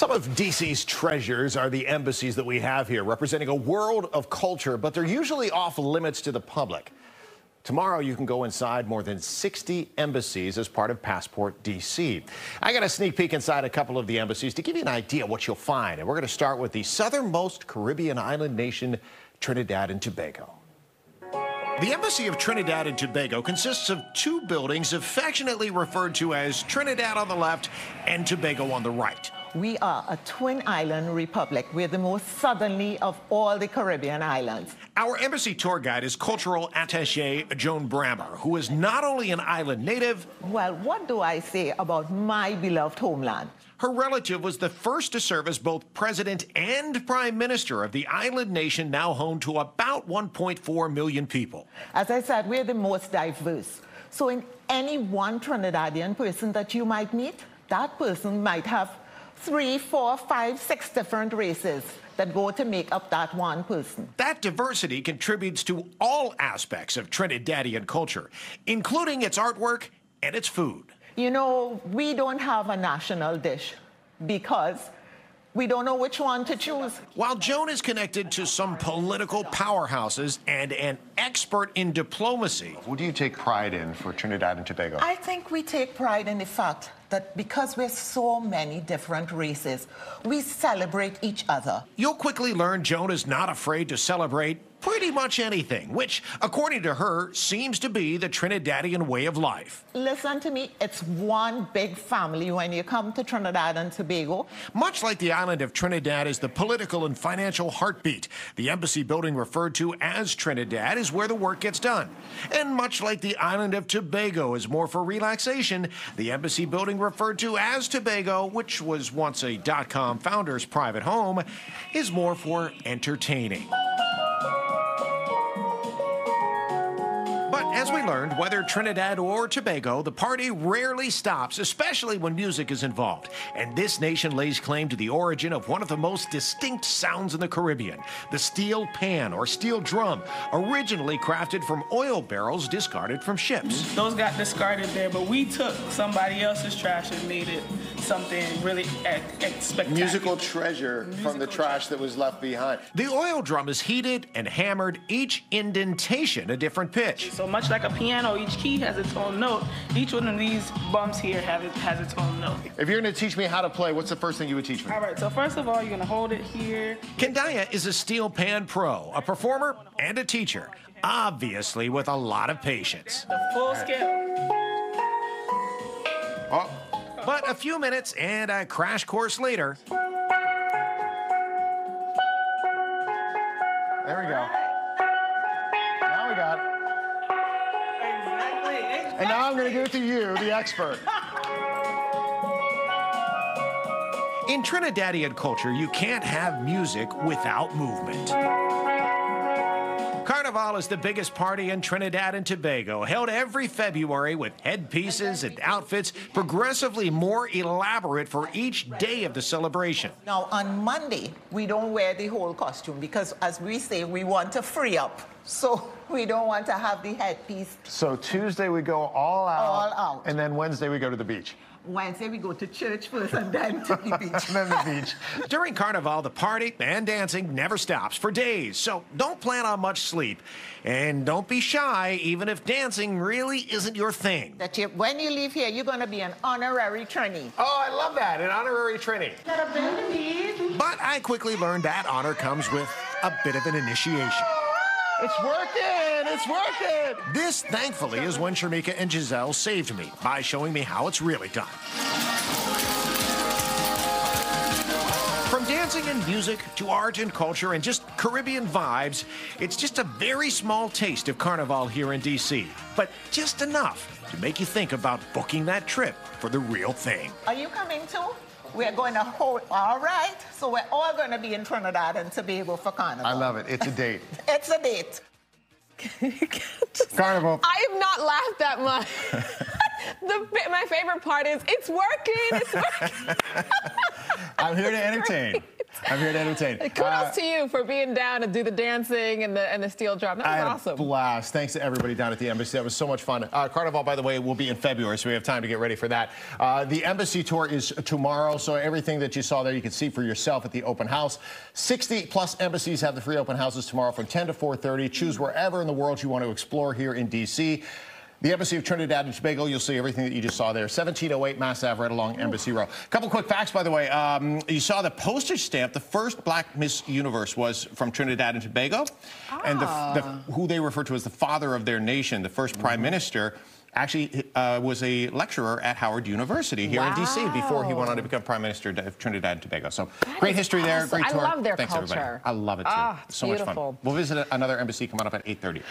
Some of DC's treasures are the embassies that we have here, representing a world of culture, but they're usually off limits to the public. Tomorrow, you can go inside more than 60 embassies as part of Passport DC. I got a sneak peek inside a couple of the embassies to give you an idea what you'll find. And we're going to start with the southernmost Caribbean island nation, Trinidad and Tobago. The Embassy of Trinidad and Tobago consists of two buildings affectionately referred to as Trinidad on the left and Tobago on the right. We are a twin island republic. We're the most southerly of all the Caribbean islands. Our embassy tour guide is cultural attache Joan Brammer, who is not only an island native. Well, what do I say about my beloved homeland? Her relative was the first to serve as both president and prime minister of the island nation now home to about 1.4 million people. As I said, we're the most diverse. So in any one Trinidadian person that you might meet, that person might have three, four, five, six different races that go to make up that one person. That diversity contributes to all aspects of Trinidadian culture, including its artwork and its food. You know, we don't have a national dish because we don't know which one to choose. While Joan is connected to some political powerhouses and an expert in diplomacy. What do you take pride in for Trinidad and Tobago? I think we take pride in the fact that because we're so many different races, we celebrate each other. You'll quickly learn Joan is not afraid to celebrate pretty much anything, which, according to her, seems to be the Trinidadian way of life. Listen to me, it's one big family when you come to Trinidad and Tobago. Much like the island of Trinidad is the political and financial heartbeat, the embassy building referred to as Trinidad is where the work gets done. And much like the island of Tobago is more for relaxation, the embassy building referred to as Tobago, which was once a dot-com founder's private home, is more for entertaining. As we learned, whether Trinidad or Tobago, the party rarely stops, especially when music is involved. And this nation lays claim to the origin of one of the most distinct sounds in the Caribbean, the steel pan or steel drum, originally crafted from oil barrels discarded from ships. Those got discarded there, but we took somebody else's trash and made it something really spectacular. Musical treasure Musical from the trash that was left behind. The oil drum is heated and hammered, each indentation a different pitch. So much like a piano, each key has its own note. Each one of these bumps here have it, has its own note. If you're going to teach me how to play, what's the first thing you would teach me? All right, so first of all, you're going to hold it here. Kendaya is a steel pan pro, a performer and a teacher, obviously with a lot of patience. The full scale. Oh. But a few minutes and a crash course later. There we go. Now we got it. Exactly. And now I'm going to give it to you, the expert. In Trinidadian culture, you can't have music without movement. Carnival is the biggest party in Trinidad and Tobago, held every February with headpieces and outfits progressively more elaborate for each day of the celebration. Now, on Monday, we don't wear the whole costume because, as we say, we want to free up. So we don't want to have the headpiece. So Tuesday we go all out. All out. And then Wednesday we go to the beach. Wednesday we go to church first and then to the beach. and then the beach. During Carnival, the party and dancing never stops for days, so don't plan on much sleep. And don't be shy, even if dancing really isn't your thing. That you, when you leave here, you're going to be an honorary Trini. Oh, I love that, an honorary Trini. But I quickly learned that honor comes with a bit of an initiation. It's working! It's working! This, thankfully, is when Sharmika and Giselle saved me by showing me how it's really done. Dancing and music to art and culture and just Caribbean vibes, it's just a very small taste of Carnival here in D.C., but just enough to make you think about booking that trip for the real thing. Are you coming too? We're going to hold, all right? So we're all going to be in Trinidad and Tobago for Carnival. I love it. It's a date. it's a date. Carnival. I have not laughed that much. the, my favorite part is it's working. It's working. I'm here to entertain. I'm here to entertain. Kudos Uh, to you for being down to do the dancing and the and the steel drum. That was I had awesome. a blast. Thanks to everybody down at the embassy. That was so much fun. Uh, Carnival, by the way, will be in February, so we have time to get ready for that. Uh, the embassy tour is tomorrow, so everything that you saw there you can see for yourself at the open house. 60 plus embassies have the free open houses tomorrow from 10 to 4:30. Choose wherever in the world you want to explore here in D.C. The Embassy of Trinidad and Tobago, you'll see everything that you just saw there. 1708 Mass Ave, right along Embassy Row. A couple quick facts, by the way. Um, you saw the postage stamp. The first Black Miss Universe was from Trinidad and Tobago. And the, the, who they refer to as the father of their nation, the first prime minister, actually uh, was a lecturer at Howard University here in D.C. before he went on to become prime minister of Trinidad and Tobago. So great is history there. awesome. Great I tour. love their Thanks, everybody. culture. I love it too. Ah, so much fun. We'll visit another embassy coming up at 8.30.